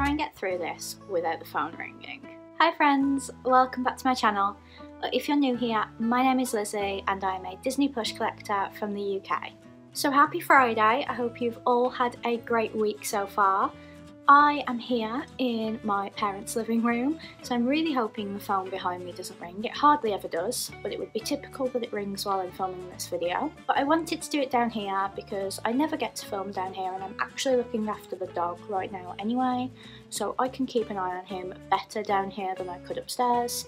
try and get through this without the phone ringing. Hi friends, welcome back to my channel. Uh, if you're new here, my name is Lizzie and I'm a Disney plush collector from the UK. So happy Friday, I hope you've all had a great week so far. I am here in my parents' living room, so I'm really hoping the phone behind me doesn't ring. It hardly ever does, but it would be typical that it rings while I'm filming this video. But I wanted to do it down here because I never get to film down here and I'm actually looking after the dog right now anyway, so I can keep an eye on him better down here than I could upstairs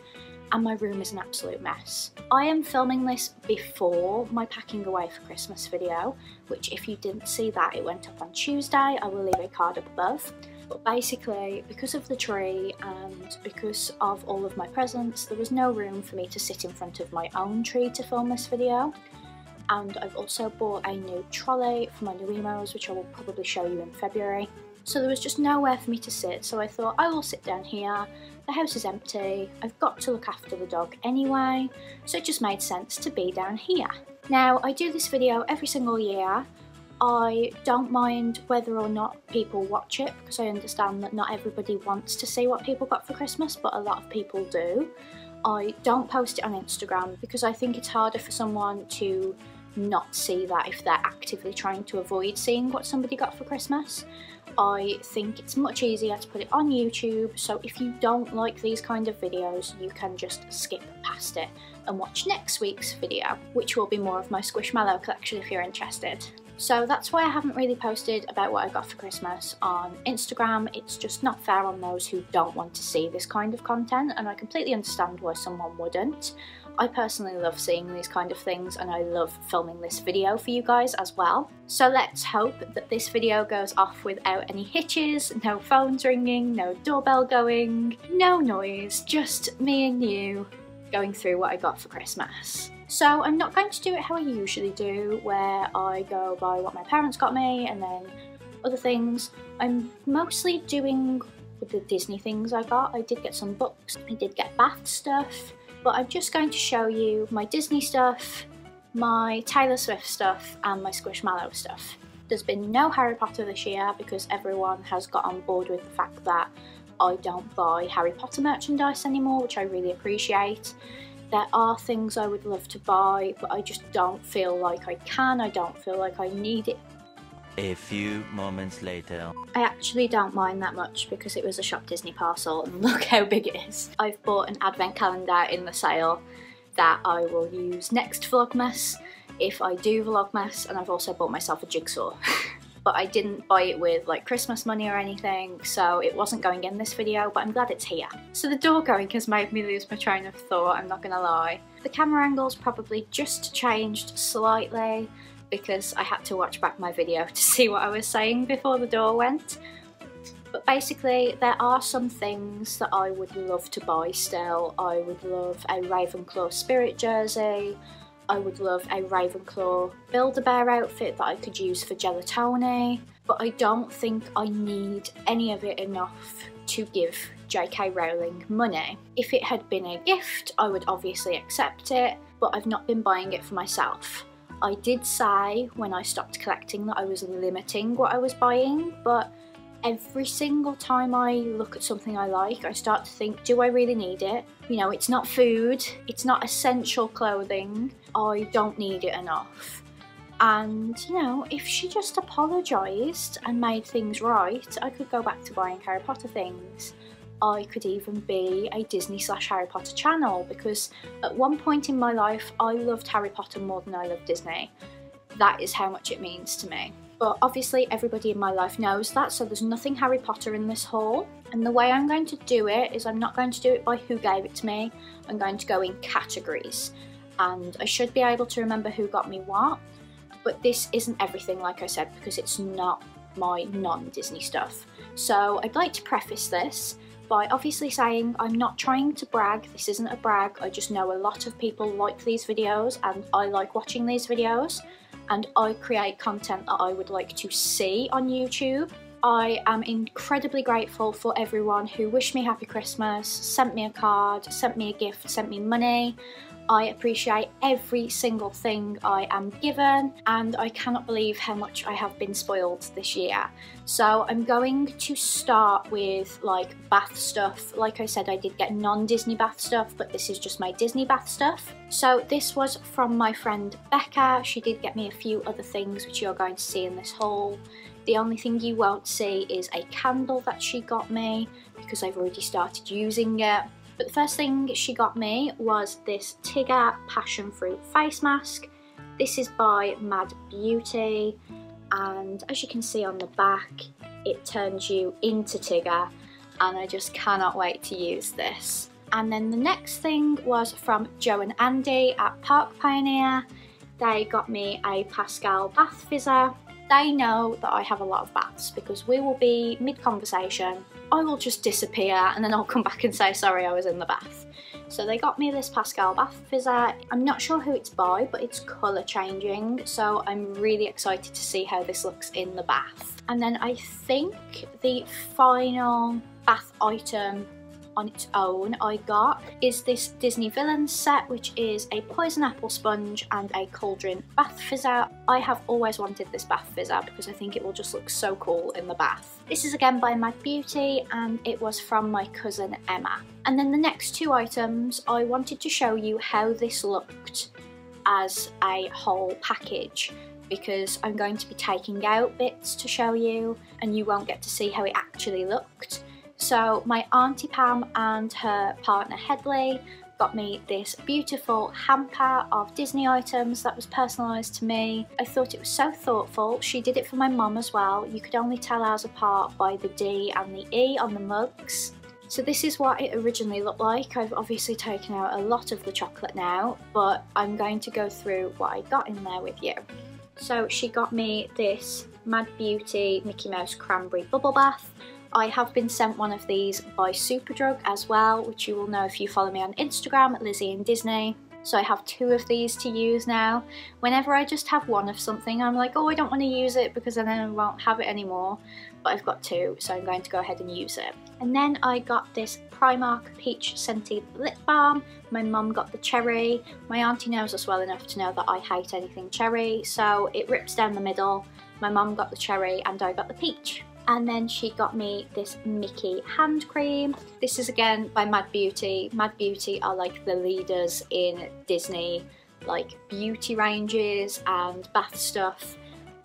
and my room is an absolute mess. I am filming this before my packing away for Christmas video, which if you didn't see that, it went up on Tuesday. I will leave a card up above. But basically, because of the tree and because of all of my presents, there was no room for me to sit in front of my own tree to film this video. And I've also bought a new trolley for my nuiMOs, which I will probably show you in February. So there was just nowhere for me to sit, so I thought I will sit down here. The house is empty, I've got to look after the dog anyway, so it just made sense to be down here. Now, I do this video every single year, I don't mind whether or not people watch it because I understand that not everybody wants to see what people got for Christmas, but a lot of people do. I don't post it on Instagram because I think it's harder for someone to not see that if they're actively trying to avoid seeing what somebody got for Christmas. I think it's much easier to put it on YouTube, so if you don't like these kind of videos, you can just skip past it and watch next week's video, which will be more of my Squishmallow collection if you're interested. So that's why I haven't really posted about what I got for Christmas on Instagram. It's just not fair on those who don't want to see this kind of content and I completely understand why someone wouldn't. I personally love seeing these kind of things and I love filming this video for you guys as well. So let's hope that this video goes off without any hitches, no phones ringing, no doorbell going, no noise, just me and you going through what I got for Christmas. So I'm not going to do it how I usually do, where I go by what my parents got me and then other things. I'm mostly doing with the Disney things I got. I did get some books, I did get bath stuff, but I'm just going to show you my Disney stuff, my Taylor Swift stuff and my Squishmallow stuff. There's been no Harry Potter this year because everyone has got on board with the fact that I don't buy Harry Potter merchandise anymore, which I really appreciate. There are things I would love to buy, but I just don't feel like I can. I don't feel like I need it. A few moments later. I actually don't mind that much because it was a Shop Disney parcel and look how big it is. I've bought an advent calendar in the sale that I will use next Vlogmas if I do Vlogmas and I've also bought myself a jigsaw. but I didn't buy it with like Christmas money or anything, so it wasn't going in this video, but I'm glad it's here. So the door going has made me lose my train of thought, I'm not gonna lie. The camera angle's probably just changed slightly because I had to watch back my video to see what I was saying before the door went. But basically, there are some things that I would love to buy still. I would love a Ravenclaw spirit jersey, I would love a Ravenclaw Build-A-Bear outfit that I could use for Gelatoni, but I don't think I need any of it enough to give JK Rowling money. If it had been a gift, I would obviously accept it, but I've not been buying it for myself. I did say when I stopped collecting that I was limiting what I was buying, but every single time I look at something I like, I start to think, do I really need it? You know, it's not food, it's not essential clothing, I don't need it enough. And, you know, if she just apologised and made things right, I could go back to buying Harry Potter things. I could even be a Disney slash Harry Potter channel because at one point in my life I loved Harry Potter more than I loved Disney. That is how much it means to me but obviously everybody in my life knows that, so there's nothing Harry Potter in this haul. And the way I'm going to do it is I'm not going to do it by who gave it to me, I'm going to go in categories. And I should be able to remember who got me what, but this isn't everything like I said because it's not my non-Disney stuff. So I'd like to preface this by obviously saying I'm not trying to brag, this isn't a brag, I just know a lot of people like these videos and I like watching these videos and I create content that I would like to see on YouTube. I am incredibly grateful for everyone who wished me happy Christmas, sent me a card, sent me a gift, sent me money. I appreciate every single thing I am given and I cannot believe how much I have been spoiled this year. So I'm going to start with like bath stuff. Like I said, I did get non-Disney bath stuff, but this is just my Disney bath stuff. So this was from my friend Becca. She did get me a few other things which you're going to see in this haul. The only thing you won't see is a candle that she got me because I've already started using it. But the first thing she got me was this Tigger Passion Fruit face mask. This is by Mad Beauty and as you can see on the back it turns you into Tigger and I just cannot wait to use this. And then the next thing was from Joe and Andy at Park Pioneer. They got me a Pascal bath fizzer. They know that I have a lot of baths because we will be mid-conversation I will just disappear and then I'll come back and say sorry I was in the bath. So they got me this Pascal bath fizzer. I'm not sure who it's by but it's colour changing so I'm really excited to see how this looks in the bath. And then I think the final bath item on its own I got is this Disney Villains set which is a poison apple sponge and a cauldron bath fizzer. I have always wanted this bath fizzer because I think it will just look so cool in the bath. This is again by Mad Beauty and it was from my cousin Emma. And then the next two items I wanted to show you how this looked as a whole package because I'm going to be taking out bits to show you and you won't get to see how it actually looked. So my auntie Pam and her partner Headley got me this beautiful hamper of Disney items that was personalised to me. I thought it was so thoughtful. She did it for my mum as well. You could only tell ours apart by the D and the E on the mugs. So this is what it originally looked like. I've obviously taken out a lot of the chocolate now, but I'm going to go through what I got in there with you. So she got me this Mad Beauty Mickey Mouse Cranberry Bubble Bath. I have been sent one of these by Superdrug as well, which you will know if you follow me on Instagram at Lizzie and Disney. So I have two of these to use now. Whenever I just have one of something, I'm like, oh, I don't want to use it because then I won't have it anymore. But I've got two, so I'm going to go ahead and use it. And then I got this Primark Peach Scented Lip Balm. My mum got the cherry. My auntie knows us well enough to know that I hate anything cherry, so it rips down the middle. My mum got the cherry and I got the peach and then she got me this Mickey hand cream. This is again by Mad Beauty. Mad Beauty are like the leaders in Disney like beauty ranges and bath stuff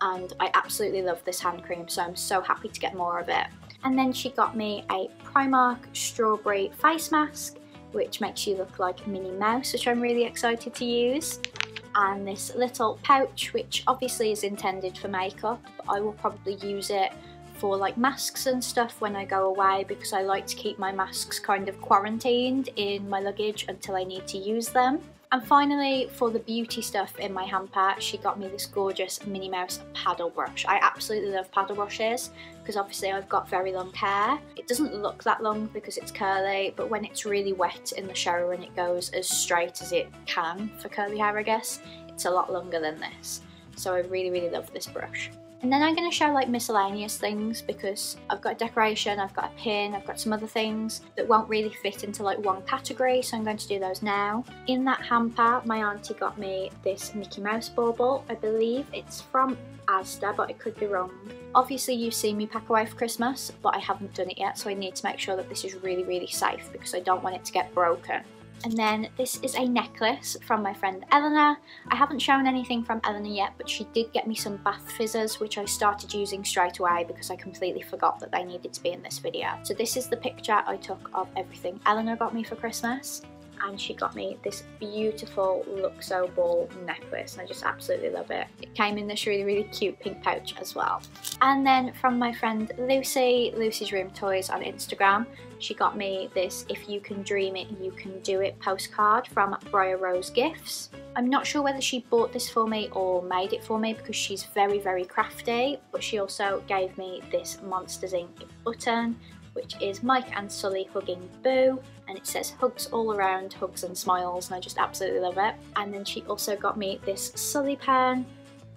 and I absolutely love this hand cream so I'm so happy to get more of it. And then she got me a Primark strawberry face mask which makes you look like Minnie Mouse which I'm really excited to use and this little pouch which obviously is intended for makeup but I will probably use it for like masks and stuff when I go away because I like to keep my masks kind of quarantined in my luggage until I need to use them. And finally, for the beauty stuff in my hamper, she got me this gorgeous Minnie Mouse paddle brush. I absolutely love paddle brushes because obviously I've got very long hair. It doesn't look that long because it's curly, but when it's really wet in the shower and it goes as straight as it can for curly hair, I guess, it's a lot longer than this. So I really, really love this brush. And then I'm going to show like miscellaneous things because I've got a decoration, I've got a pin, I've got some other things that won't really fit into like one category so I'm going to do those now. In that hamper my auntie got me this Mickey Mouse bauble. I believe it's from Asda but I could be wrong. Obviously you've seen me pack away for Christmas but I haven't done it yet so I need to make sure that this is really really safe because I don't want it to get broken. And then this is a necklace from my friend Eleanor. I haven't shown anything from Eleanor yet, but she did get me some bath fizzers, which I started using straight away because I completely forgot that they needed to be in this video. So this is the picture I took of everything Eleanor got me for Christmas and she got me this beautiful Luxo ball necklace and I just absolutely love it. It came in this really really cute pink pouch as well. And then from my friend Lucy, Lucy's Room Toys on Instagram, she got me this If You Can Dream It, You Can Do It postcard from Briar Rose Gifts. I'm not sure whether she bought this for me or made it for me because she's very very crafty but she also gave me this Monsters Inc button which is Mike and Sully hugging Boo and it says hugs all around, hugs and smiles and I just absolutely love it. And then she also got me this Sully pen.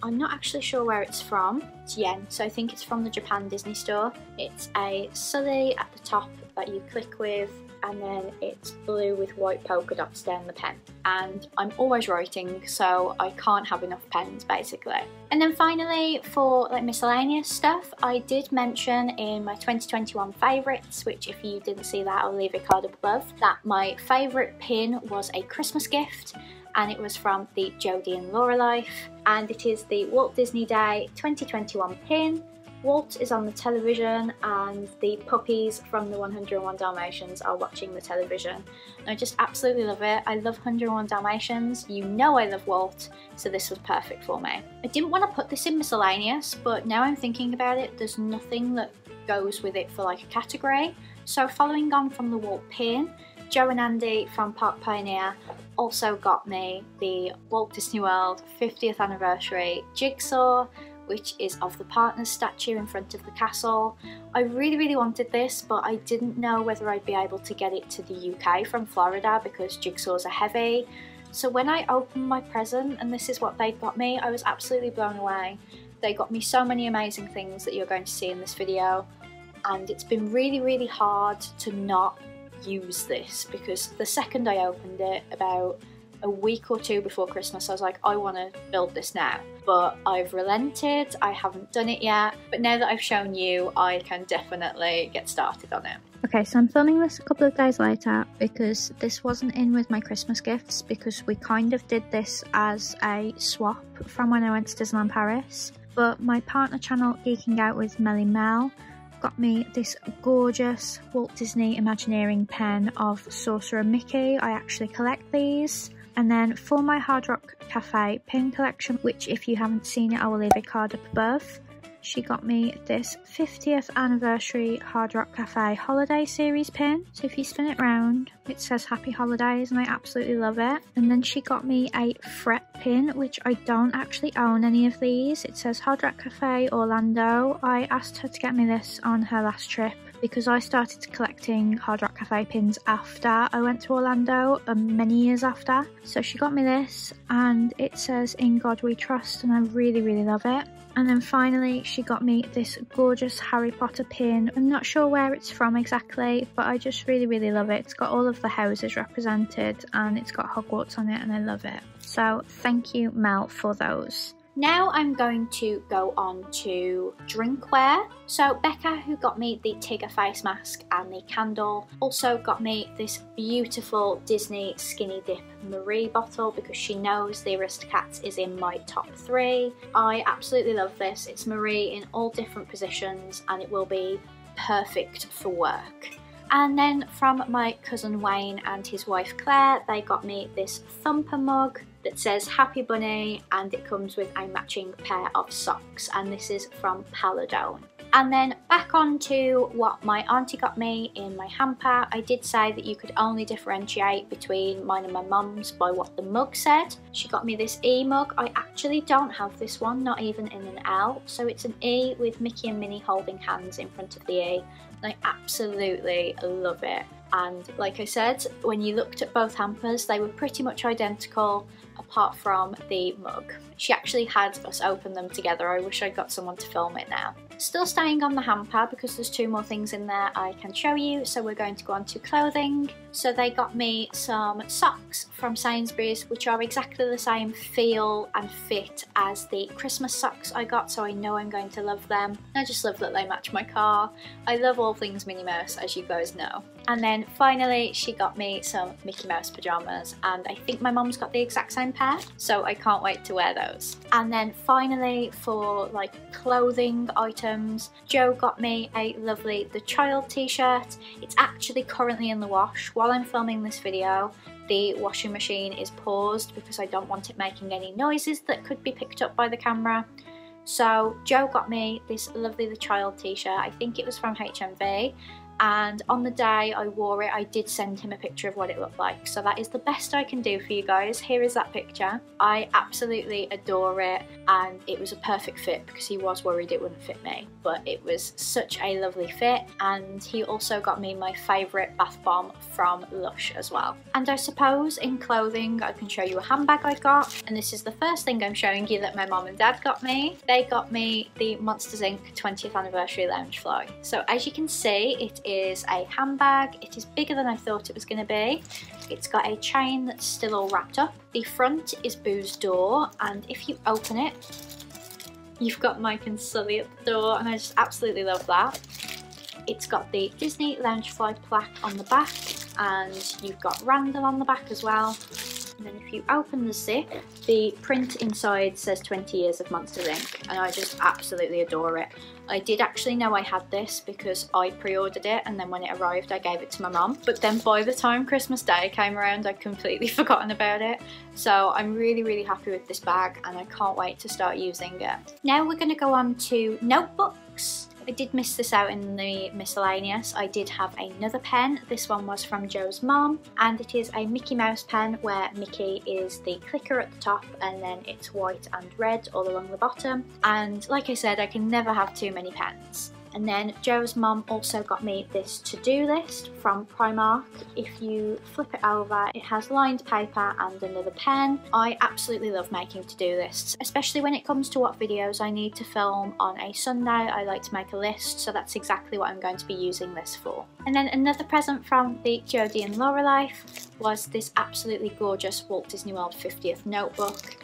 I'm not actually sure where it's from. It's yen, so I think it's from the Japan Disney store. It's a Sully at the top that you click with and then it's blue with white polka dots down the pen. And I'm always writing, so I can't have enough pens basically. And then finally, for like miscellaneous stuff, I did mention in my 2021 favourites, which if you didn't see that, I'll leave a card up above, that my favourite pin was a Christmas gift and it was from the Jodie and Laura Life and it is the Walt Disney Day 2021 pin. Walt is on the television and the puppies from the 101 Dalmatians are watching the television. And I just absolutely love it. I love 101 Dalmatians. You know I love Walt, so this was perfect for me. I didn't want to put this in miscellaneous, but now I'm thinking about it, there's nothing that goes with it for like a category. So following on from the Walt pin, Joe and Andy from Park Pioneer also got me the Walt Disney World 50th anniversary jigsaw which is of the partners statue in front of the castle. I really really wanted this but I didn't know whether I'd be able to get it to the UK from Florida because jigsaws are heavy. So when I opened my present and this is what they got me, I was absolutely blown away. They got me so many amazing things that you're going to see in this video and it's been really really hard to not use this because the second I opened it about a week or two before Christmas I was like I want to build this now but I've relented I haven't done it yet but now that I've shown you I can definitely get started on it. Okay so I'm filming this a couple of days later because this wasn't in with my Christmas gifts because we kind of did this as a swap from when I went to Disneyland Paris but my partner channel Geeking Out with Melly Mel got me this gorgeous Walt Disney Imagineering pen of Sorcerer Mickey. I actually collect these. And then for my Hard Rock Cafe pin collection, which if you haven't seen it, I will leave a card up above she got me this 50th anniversary Hard Rock Cafe holiday series pin. So if you spin it round, it says happy holidays and I absolutely love it. And then she got me a fret pin, which I don't actually own any of these. It says Hard Rock Cafe Orlando. I asked her to get me this on her last trip because I started collecting Hard Rock Cafe pins after I went to Orlando, um, many years after. So she got me this and it says In God We Trust and I really, really love it. And then finally, she got me this gorgeous Harry Potter pin. I'm not sure where it's from exactly, but I just really, really love it. It's got all of the houses represented and it's got Hogwarts on it and I love it. So thank you, Mel, for those. Now I'm going to go on to drinkware. So Becca, who got me the Tigger face mask and the candle, also got me this beautiful Disney Skinny Dip Marie bottle because she knows the Aristocats is in my top three. I absolutely love this. It's Marie in all different positions and it will be perfect for work. And then from my cousin Wayne and his wife Claire, they got me this Thumper mug that says Happy Bunny and it comes with a matching pair of socks and this is from Paladone. And then back on to what my auntie got me in my hamper. I did say that you could only differentiate between mine and my mum's by what the mug said. She got me this E mug. I actually don't have this one, not even in an L. So it's an E with Mickey and Minnie holding hands in front of the E. I absolutely love it. And like I said, when you looked at both hampers, they were pretty much identical apart from the mug. She actually had us open them together. I wish I'd got someone to film it now. Still staying on the hamper because there's two more things in there I can show you. So we're going to go on to clothing. So they got me some socks from Sainsbury's which are exactly the same feel and fit as the Christmas socks I got so I know I'm going to love them. I just love that they match my car. I love all things Minnie Mouse as you guys know. And then finally she got me some Mickey Mouse pyjamas and I think my mom's got the exact same pair so I can't wait to wear those. And then finally for like clothing items Joe got me a lovely The Child t-shirt. It's actually currently in the wash. While I'm filming this video the washing machine is paused because I don't want it making any noises that could be picked up by the camera. So Joe got me this lovely The Child t-shirt, I think it was from HMV and on the day I wore it I did send him a picture of what it looked like. So that is the best I can do for you guys. Here is that picture. I absolutely adore it and it was a perfect fit because he was worried it wouldn't fit me. But it was such a lovely fit and he also got me my favourite bath bomb from Lush as well. And I suppose in clothing I can show you a handbag I got. And this is the first thing I'm showing you that my mom and dad got me. They got me the Monsters Inc. 20th anniversary Loungefly so as you can see it is a handbag. It is bigger than I thought it was going to be. It's got a chain that's still all wrapped up. The front is Boo's door and if you open it, you've got Mike and Sully at the door and I just absolutely love that. It's got the Disney Loungefly plaque on the back and you've got Randall on the back as well. And then if you open the zip, the print inside says 20 years of Monsters Inc. and I just absolutely adore it. I did actually know I had this because I pre-ordered it and then when it arrived I gave it to my mum. But then by the time Christmas Day came around I'd completely forgotten about it. So I'm really really happy with this bag and I can't wait to start using it. Now we're going to go on to notebooks. I did miss this out in the miscellaneous. I did have another pen. This one was from Joe's mom and it is a Mickey Mouse pen where Mickey is the clicker at the top and then it's white and red all along the bottom. And like I said, I can never have too many pens. And then Joe's mum also got me this to-do list from Primark. If you flip it over, it has lined paper and another pen. I absolutely love making to-do lists, especially when it comes to what videos I need to film on a Sunday. I like to make a list, so that's exactly what I'm going to be using this for. And then another present from the Jodie and Laura Life was this absolutely gorgeous Walt Disney World 50th notebook.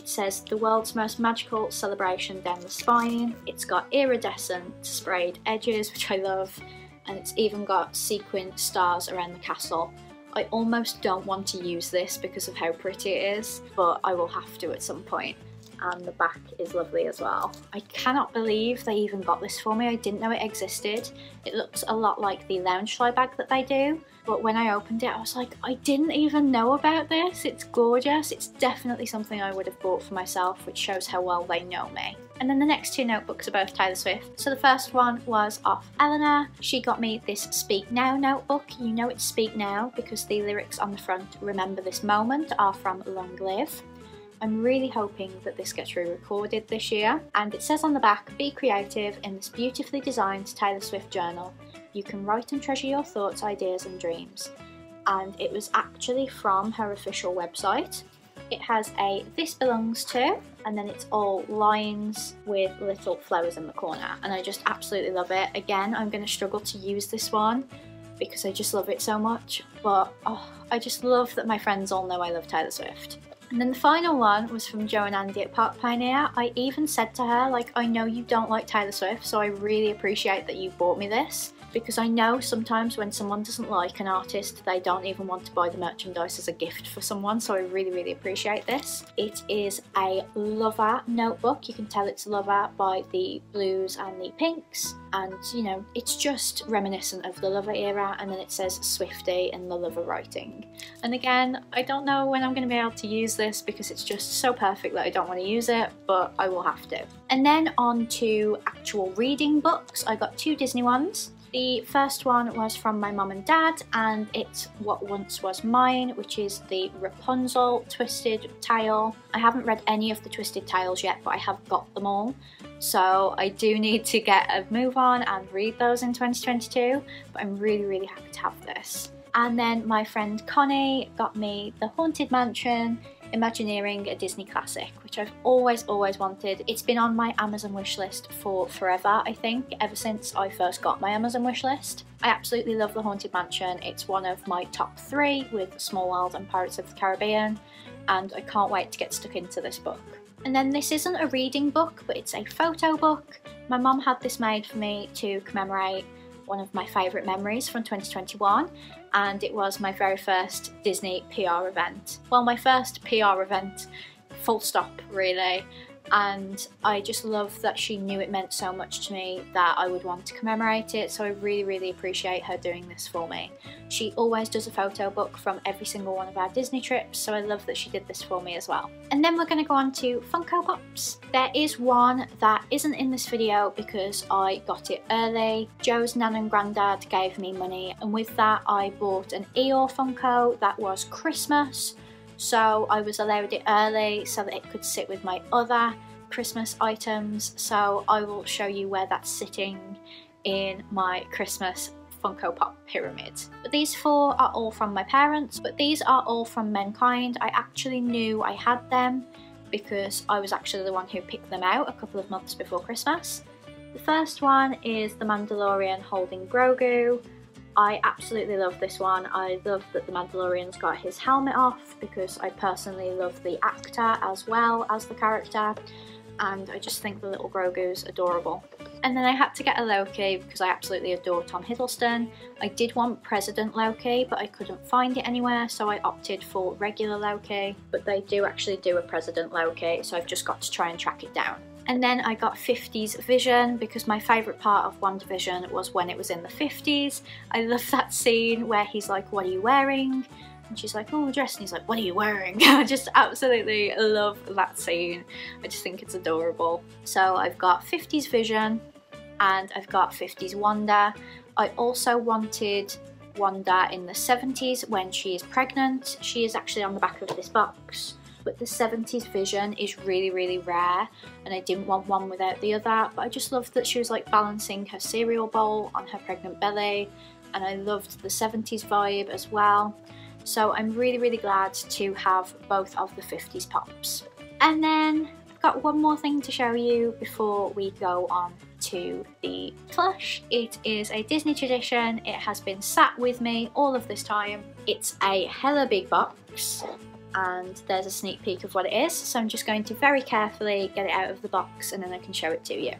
It says the world's most magical celebration down the spine. It's got iridescent sprayed edges, which I love, and it's even got sequin stars around the castle. I almost don't want to use this because of how pretty it is, but I will have to at some point and the back is lovely as well. I cannot believe they even got this for me. I didn't know it existed. It looks a lot like the Loungefly bag that they do, but when I opened it I was like, I didn't even know about this. It's gorgeous. It's definitely something I would have bought for myself, which shows how well they know me. And then the next two notebooks are both Taylor Swift. So the first one was off Eleanor. She got me this Speak Now notebook. You know it's Speak Now because the lyrics on the front, Remember This Moment, are from Long Live. I'm really hoping that this gets re-recorded this year. And it says on the back, be creative in this beautifully designed Taylor Swift journal. You can write and treasure your thoughts, ideas and dreams. And it was actually from her official website. It has a this belongs to and then it's all lines with little flowers in the corner and I just absolutely love it. Again, I'm going to struggle to use this one because I just love it so much but oh, I just love that my friends all know I love Taylor Swift. And then the final one was from Joe and Andy at Park Pioneer. I even said to her, like, I know you don't like Taylor Swift, so I really appreciate that you bought me this because I know sometimes when someone doesn't like an artist, they don't even want to buy the merchandise as a gift for someone, so I really, really appreciate this. It is a Lover notebook. You can tell it's Lover by the blues and the pinks, and you know, it's just reminiscent of the Lover era, and then it says Swifty in the Lover writing. And again, I don't know when I'm going to be able to use this because it's just so perfect that I don't want to use it, but I will have to. And then on to actual reading books. I got two Disney ones. The first one was from my mum and dad, and it's What Once Was Mine, which is the Rapunzel Twisted Tale. I haven't read any of the Twisted Tales yet, but I have got them all. So I do need to get a move on and read those in 2022, but I'm really, really happy to have this. And then my friend Connie got me The Haunted Mansion, Imagineering a Disney classic, which I've always, always wanted. It's been on my Amazon wishlist for forever, I think, ever since I first got my Amazon wishlist. I absolutely love The Haunted Mansion. It's one of my top three with Small World and Pirates of the Caribbean, and I can't wait to get stuck into this book. And then this isn't a reading book, but it's a photo book. My mum had this made for me to commemorate one of my favourite memories from 2021 and it was my very first Disney PR event. Well, my first PR event, full stop really and I just love that she knew it meant so much to me that I would want to commemorate it so I really really appreciate her doing this for me. She always does a photo book from every single one of our Disney trips so I love that she did this for me as well. And then we're going to go on to Funko Pops. There is one that isn't in this video because I got it early. Joe's nan and granddad gave me money and with that I bought an Eeyore Funko that was Christmas so I was allowed it early so that it could sit with my other Christmas items so I will show you where that's sitting in my Christmas Funko Pop pyramid. But these four are all from my parents, but these are all from Menkind. I actually knew I had them because I was actually the one who picked them out a couple of months before Christmas. The first one is The Mandalorian holding Grogu. I absolutely love this one. I love that the Mandalorian's got his helmet off because I personally love the actor as well as the character and I just think the little Grogu's adorable. And then I had to get a Loki because I absolutely adore Tom Hiddleston. I did want President Loki but I couldn't find it anywhere so I opted for regular Loki but they do actually do a President Loki so I've just got to try and track it down. And then I got 50s Vision because my favourite part of WandaVision was when it was in the 50s. I love that scene where he's like, what are you wearing? And she's like, oh, dress. And he's like, what are you wearing? I just absolutely love that scene. I just think it's adorable. So I've got 50s Vision and I've got 50s Wanda. I also wanted Wanda in the 70s when she is pregnant. She is actually on the back of this box but the 70s vision is really really rare and I didn't want one without the other but I just loved that she was like balancing her cereal bowl on her pregnant belly and I loved the 70s vibe as well so I'm really really glad to have both of the 50s pops and then I've got one more thing to show you before we go on to the plush. It is a Disney tradition, it has been sat with me all of this time. It's a hella big box and there's a sneak peek of what it is. So I'm just going to very carefully get it out of the box and then I can show it to you.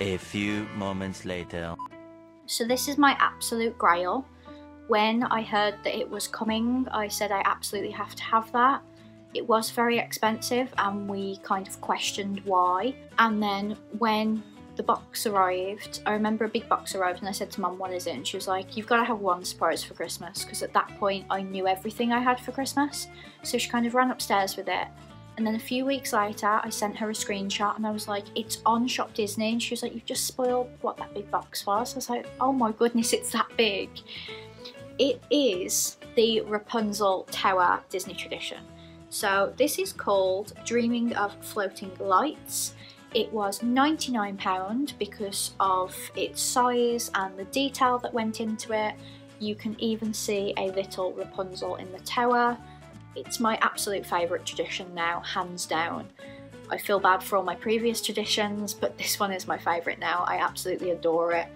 A few moments later. So this is my absolute grail. When I heard that it was coming, I said I absolutely have to have that. It was very expensive and we kind of questioned why. And then when the box arrived, I remember a big box arrived and I said to mum, what is it? And she was like, you've got to have one surprise for Christmas because at that point I knew everything I had for Christmas. So she kind of ran upstairs with it. And then a few weeks later, I sent her a screenshot and I was like, it's on Shop Disney. And she was like, you've just spoiled what that big box was. I was like, oh my goodness, it's that big. It is the Rapunzel Tower Disney tradition. So this is called Dreaming of Floating Lights it was £99 because of its size and the detail that went into it. You can even see a little Rapunzel in the tower. It's my absolute favourite tradition now, hands down. I feel bad for all my previous traditions, but this one is my favourite now. I absolutely adore it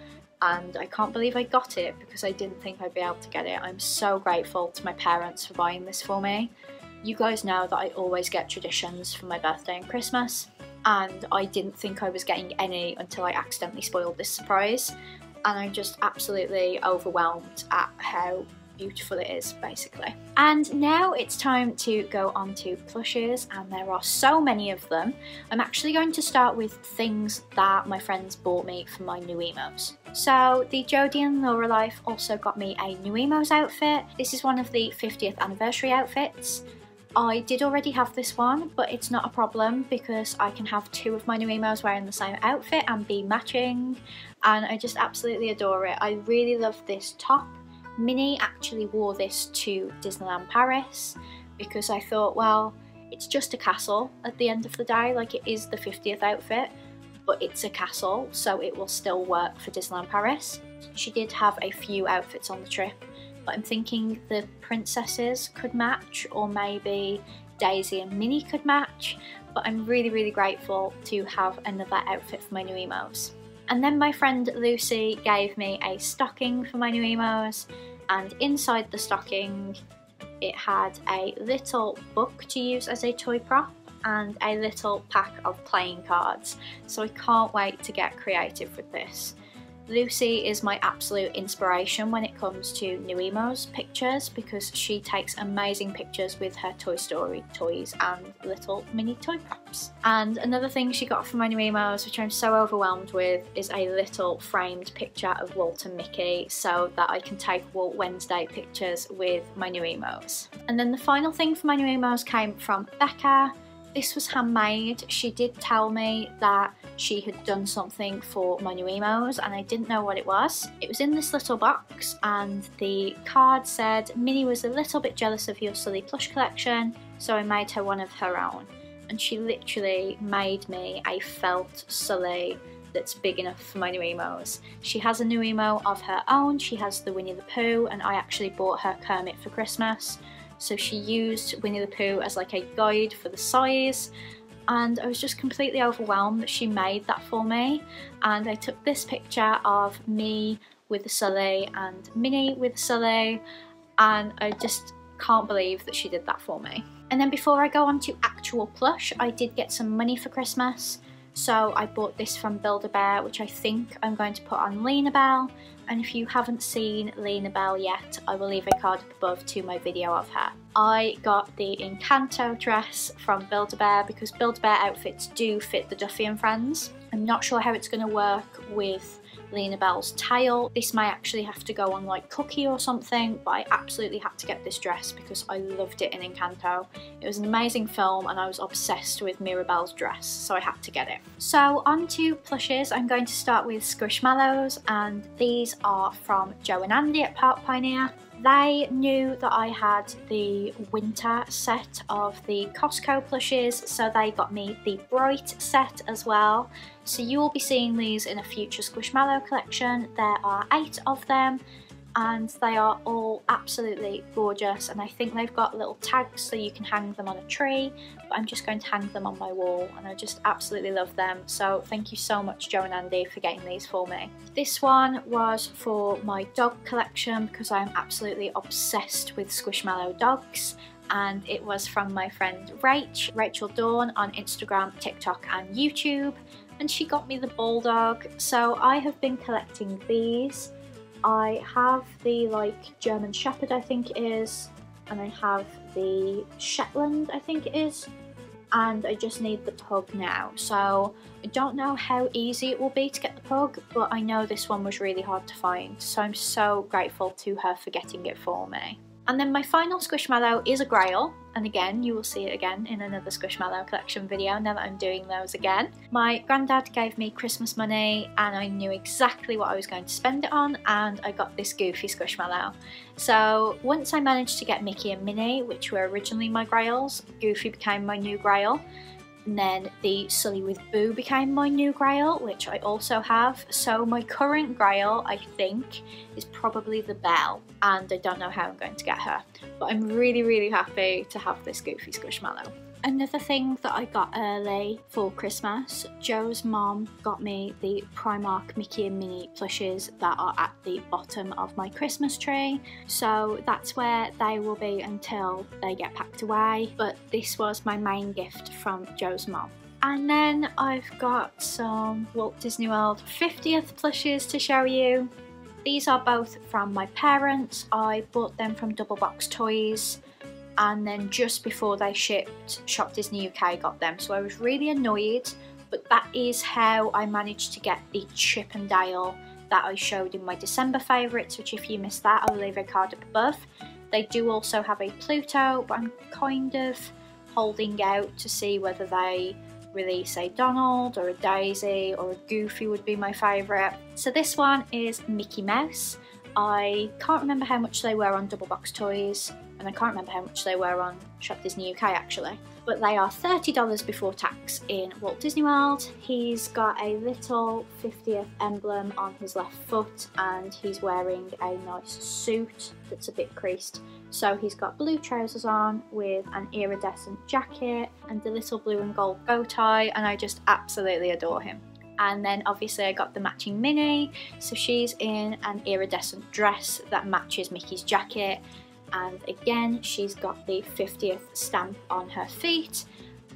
and I can't believe I got it because I didn't think I'd be able to get it. I'm so grateful to my parents for buying this for me. You guys know that I always get traditions for my birthday and Christmas, and I didn't think I was getting any until I accidentally spoiled this surprise and I'm just absolutely overwhelmed at how beautiful it is basically. And now it's time to go on to plushes and there are so many of them. I'm actually going to start with things that my friends bought me for my nuiMOs. So the Jodie and Laura Life also got me a nuiMOs outfit. This is one of the 50th anniversary outfits. I did already have this one, but it's not a problem because I can have two of my nuiMOs wearing the same outfit and be matching, and I just absolutely adore it. I really love this top. Minnie actually wore this to Disneyland Paris because I thought, well, it's just a castle at the end of the day, like it is the 50th outfit, but it's a castle, so it will still work for Disneyland Paris. She did have a few outfits on the trip, but I'm thinking the princesses could match or maybe Daisy and Minnie could match but I'm really really grateful to have another outfit for my nuiMOs. And then my friend Lucy gave me a stocking for my nuiMOs and inside the stocking it had a little book to use as a toy prop and a little pack of playing cards so I can't wait to get creative with this. Lucy is my absolute inspiration when it comes to nuiMO's pictures because she takes amazing pictures with her Toy Story toys and little mini toy props. And another thing she got from my nuiMOs, which I'm so overwhelmed with, is a little framed picture of Walt and Mickey so that I can take Walt Wednesday pictures with my nuiMOs. And then the final thing for my nuiMOs came from Becca. This was handmade. She did tell me that she had done something for my nuiMOs and I didn't know what it was. It was in this little box and the card said Minnie was a little bit jealous of your Sully plush collection so I made her one of her own and she literally made me a felt Sully that's big enough for my nuiMOs. She has a nuiMO of her own, she has the Winnie the Pooh and I actually bought her Kermit for Christmas so she used Winnie the Pooh as like a guide for the size and I was just completely overwhelmed that she made that for me and I took this picture of me with the Sully and Minnie with the Sully and I just can't believe that she did that for me. And then before I go on to actual plush, I did get some money for Christmas. So I bought this from Build-A-Bear, which I think I'm going to put on LinaBell. And if you haven't seen LinaBell yet, I will leave a card up above to my video of her. I got the Encanto dress from Build-A-Bear because Build-A-Bear outfits do fit the Duffy and Friends. I'm not sure how it's going to work with LinaBell's tile. This might actually have to go on like Cookie or something, but I absolutely had to get this dress because I loved it in Encanto. It was an amazing film and I was obsessed with Mirabel's dress, so I had to get it. So on to plushes, I'm going to start with Squishmallows and these are from Joe and Andy at Park Pioneer. They knew that I had the winter set of the Costco plushes, so they got me the bright set as well. So you will be seeing these in a future Squishmallow collection. There are eight of them and they are all absolutely gorgeous and I think they've got little tags so you can hang them on a tree but I'm just going to hang them on my wall and I just absolutely love them so thank you so much Joe and Andy for getting these for me. This one was for my dog collection because I'm absolutely obsessed with Squishmallow dogs and it was from my friend Rach, Rachel Dawn on Instagram, TikTok and YouTube and she got me the Bulldog. So I have been collecting these. I have the like German Shepherd I think it is and I have the Shetland I think it is and I just need the pug now. So I don't know how easy it will be to get the pug but I know this one was really hard to find. So I'm so grateful to her for getting it for me. And then my final Squishmallow is a Grail, and again, you will see it again in another Squishmallow collection video now that I'm doing those again. My granddad gave me Christmas money and I knew exactly what I was going to spend it on and I got this Goofy Squishmallow. So once I managed to get Mickey and Minnie, which were originally my Grails, Goofy became my new Grail and then the Sully with Boo became my new grail, which I also have. So my current grail, I think, is probably the Belle, and I don't know how I'm going to get her. But I'm really, really happy to have this Goofy Squishmallow. Another thing that I got early for Christmas, Joe's mom got me the Primark Mickey and Minnie plushes that are at the bottom of my Christmas tree. So that's where they will be until they get packed away. But this was my main gift from Joe's mom. And then I've got some Walt Disney World 50th plushes to show you. These are both from my parents. I bought them from Double Box Toys and then just before they shipped, Shop Disney UK got them. So I was really annoyed, but that is how I managed to get the Chip 'n Dale that I showed in my December favourites, which if you missed that, I'll leave a card up above. They do also have a Pluto, but I'm kind of holding out to see whether they release a Donald or a Daisy or a Goofy would be my favourite. So this one is Mickey Mouse. I can't remember how much they were on Double Box Toys and I can't remember how much they were on Shop Disney UK actually, but they are $30 before tax in Walt Disney World. He's got a little 50th emblem on his left foot and he's wearing a nice suit that's a bit creased. So he's got blue trousers on with an iridescent jacket and a little blue and gold bow tie and I just absolutely adore him and then obviously I got the matching Minnie so she's in an iridescent dress that matches Mickey's jacket and again she's got the 50th stamp on her feet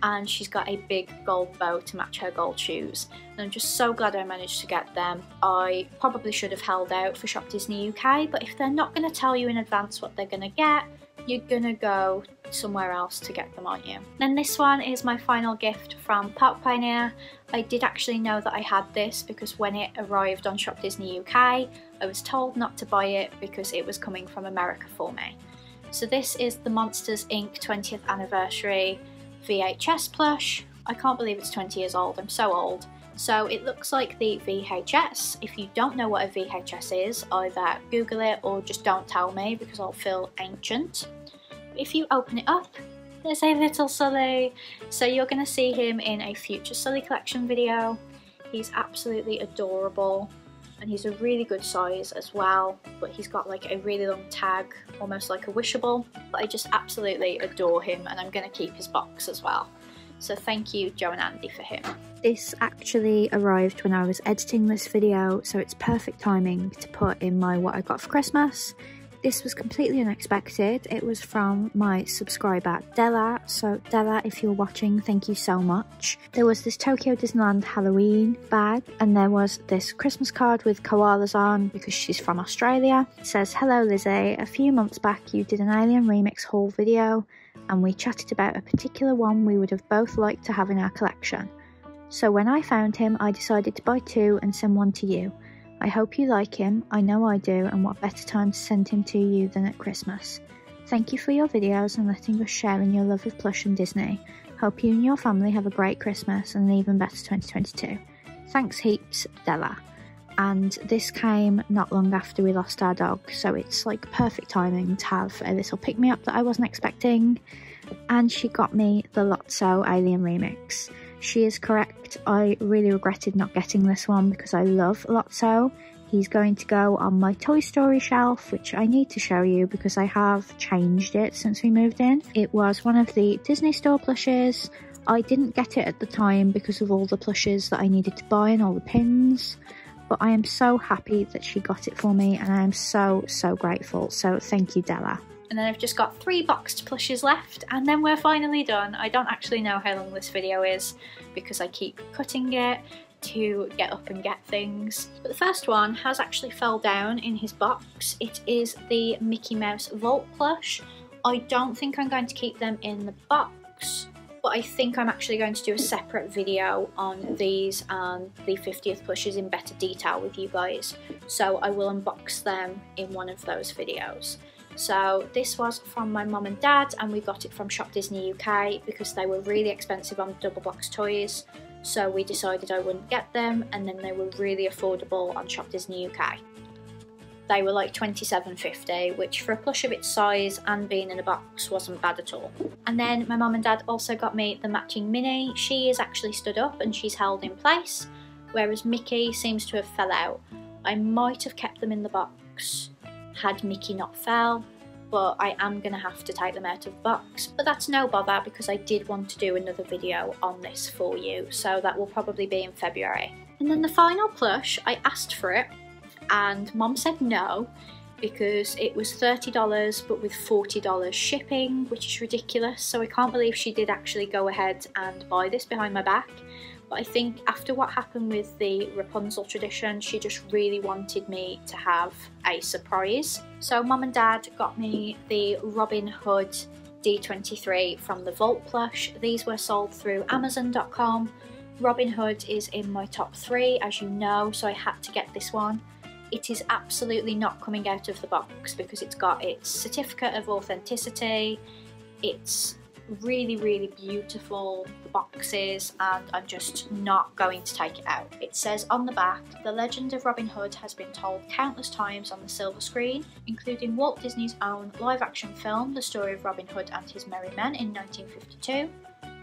and she's got a big gold bow to match her gold shoes and I'm just so glad I managed to get them. I probably should have held out for Shop Disney UK but if they're not going to tell you in advance what they're going to get you're gonna go somewhere else to get them aren't you? Then this one is my final gift from Park Pioneer. I did actually know that I had this because when it arrived on Shop Disney UK I was told not to buy it because it was coming from America for me. So this is the Monsters Inc 20th anniversary VHS plush. I can't believe it's 20 years old, I'm so old. So it looks like the VHS. If you don't know what a VHS is, either Google it or just don't tell me because I'll feel ancient. If you open it up, there's a little Sully. So you're going to see him in a future Sully collection video. He's absolutely adorable and he's a really good size as well but he's got like a really long tag almost like a wishable but I just absolutely adore him and I'm going to keep his box as well So thank you, Joe and Andy, for him. This actually arrived when I was editing this video, so it's perfect timing to put in my what I got for Christmas. This was completely unexpected. It was from my subscriber Della. So Della, if you're watching, thank you so much. There was this Tokyo Disneyland Halloween bag and there was this Christmas card with koalas on because she's from Australia. It says, Hello Lizzie, a few months back you did an Alien Remix haul video and we chatted about a particular one we would have both liked to have in our collection. So when I found him, I decided to buy two and send one to you. I hope you like him, I know I do, and what better time to send him to you than at Christmas. Thank you for your videos and letting us share in your love of plush and Disney. Hope you and your family have a great Christmas and an even better 2022. Thanks heaps, Della. And this came not long after we lost our dog, so it's like perfect timing to have a little pick me up that I wasn't expecting. And she got me the Lotso Alien Remix. She is correct. I really regretted not getting this one because I love Lotso. He's going to go on my Toy Story shelf, which I need to show you because I have changed it since we moved in. It was one of the Disney Store plushes. I didn't get it at the time because of all the plushes that I needed to buy and all the pins, but I am so happy that she got it for me and I am so, so grateful. So thank you, Della and then I've just got three boxed plushes left and then we're finally done. I don't actually know how long this video is because I keep cutting it to get up and get things. But the first one has actually fell down in his box. It is the Mickey Mouse Vault plush. I don't think I'm going to keep them in the box but I think I'm actually going to do a separate video on these and the 50th plushes in better detail with you guys. So I will unbox them in one of those videos. So this was from my mum and dad and we got it from Shop Disney UK because they were really expensive on double box toys. So we decided I wouldn't get them and then they were really affordable on Shop Disney UK. They were like 27.50, which for a plush of its size and being in a box wasn't bad at all. And then my mum and dad also got me the matching mini. She is actually stood up and she's held in place, whereas Mickey seems to have fell out. I might have kept them in the box had Mickey not fell, but I am going to have to take them out of box. But that's no bother because I did want to do another video on this for you, so that will probably be in February. And then the final plush, I asked for it, and mom said no, because it was $30 but with $40 shipping, which is ridiculous. So I can't believe she did actually go ahead and buy this behind my back. But I think after what happened with the Rapunzel tradition, she just really wanted me to have a surprise. So mum and dad got me the Robin Hood D23 from the Vault plush. These were sold through Amazon.com. Robin Hood is in my top three, as you know, so I had to get this one. It is absolutely not coming out of the box because it's got its certificate of authenticity, it's really, really beautiful boxes and I'm just not going to take it out. It says on the back, the legend of Robin Hood has been told countless times on the silver screen, including Walt Disney's own live-action film, The Story of Robin Hood and His Merry Men in 1952.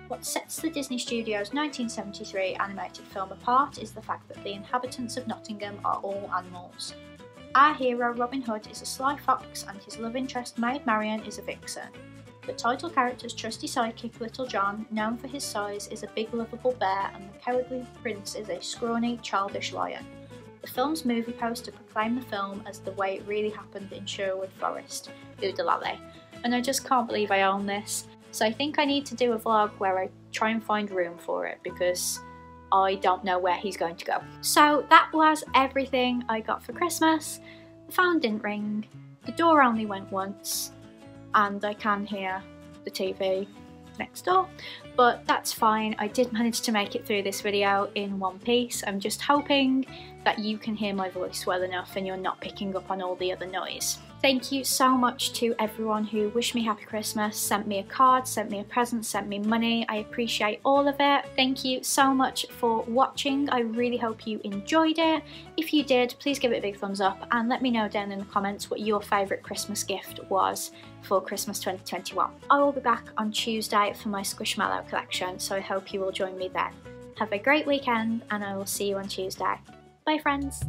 What sets the Disney Studios 1973 animated film apart is the fact that the inhabitants of Nottingham are all animals. Our hero Robin Hood is a sly fox and his love interest Maid Marian is a vixen. The title character's trusty sidekick Little John, known for his size, is a big lovable bear and the cowardly prince is a scrawny, childish lion. The film's movie poster proclaimed the film as the way it really happened in Sherwood Forest, Oo-De-Lally. And I just can't believe I own this. So I think I need to do a vlog where I try and find room for it because I don't know where he's going to go. So that was everything I got for Christmas. The phone didn't ring, the door only went once, and I can hear the TV next door but that's fine. I did manage to make it through this video in one piece. I'm just hoping that you can hear my voice well enough and you're not picking up on all the other noise Thank you so much to everyone who wished me happy Christmas, sent me a card, sent me a present, sent me money. I appreciate all of it. Thank you so much for watching. I really hope you enjoyed it. If you did, please give it a big thumbs up and let me know down in the comments what your favourite Christmas gift was for Christmas 2021. I will be back on Tuesday for my Squishmallow collection, so I hope you will join me then. Have a great weekend and I will see you on Tuesday. Bye friends!